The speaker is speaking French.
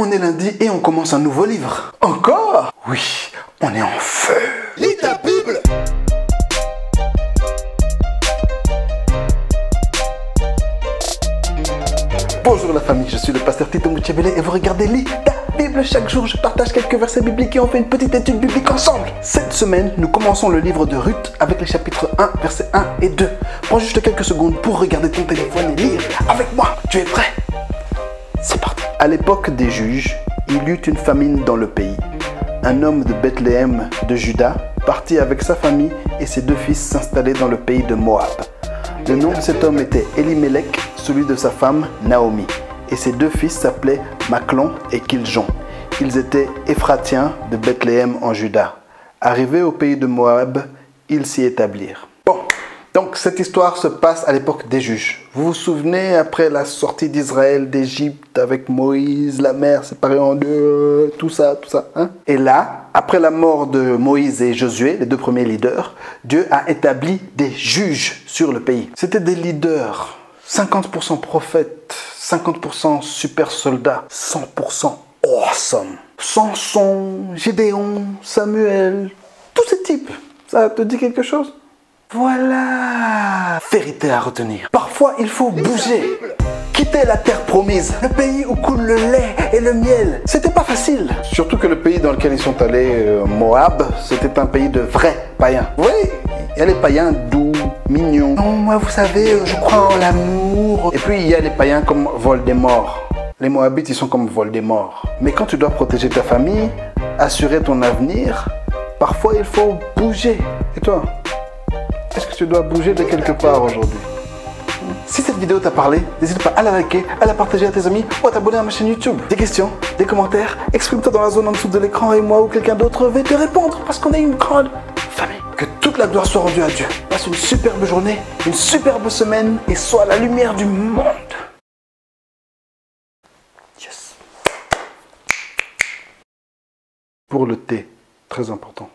On est lundi et on commence un nouveau livre. Encore? Oui, on est en feu. Lis ta Bible Bonjour la famille, je suis le pasteur Tito Muchebele et vous regardez Lis ta Bible. Chaque jour, je partage quelques versets bibliques et on fait une petite étude biblique ensemble. Cette semaine, nous commençons le livre de Ruth avec les chapitres 1, versets 1 et 2. Prends juste quelques secondes pour regarder ton téléphone et lire avec moi. Tu es prêt? C'est parti. À l'époque des juges, il eut une famine dans le pays. Un homme de Bethléem de Juda partit avec sa famille et ses deux fils s'installer dans le pays de Moab. Le nom de cet homme était Elimelech, celui de sa femme Naomi, et ses deux fils s'appelaient Maclon et Kiljon. Ils étaient Éphratiens de Bethléem en Juda. Arrivés au pays de Moab, ils s'y établirent. Donc cette histoire se passe à l'époque des juges. Vous vous souvenez, après la sortie d'Israël d'Égypte avec Moïse, la mer séparée en deux, tout ça, tout ça. Hein et là, après la mort de Moïse et Josué, les deux premiers leaders, Dieu a établi des juges sur le pays. C'était des leaders, 50% prophètes, 50% super soldats, 100% awesome. Samson, Gédéon, Samuel, tous ces types. Ça te dit quelque chose? Voilà Vérité à retenir. Parfois, il faut bouger. Quitter la terre promise, le pays où coule le lait et le miel. C'était pas facile. Surtout que le pays dans lequel ils sont allés, euh, Moab, c'était un pays de vrais païens. Oui, il y a les païens doux, mignons. Non, moi, vous savez, euh, je crois en l'amour. Et puis, il y a les païens comme Voldemort. Les Moabites, ils sont comme Voldemort. Mais quand tu dois protéger ta famille, assurer ton avenir, parfois il faut bouger. Et toi? Est-ce que tu dois bouger de quelque part aujourd'hui Si cette vidéo t'a parlé, n'hésite pas à la liker, à la partager à tes amis ou à t'abonner à ma chaîne YouTube. Des questions, des commentaires, exprime-toi dans la zone en dessous de l'écran et moi ou quelqu'un d'autre va te répondre parce qu'on est une grande famille. Que toute la gloire soit rendue à Dieu. Passe une superbe journée, une superbe semaine et sois la lumière du monde. Yes. Pour le thé, très important.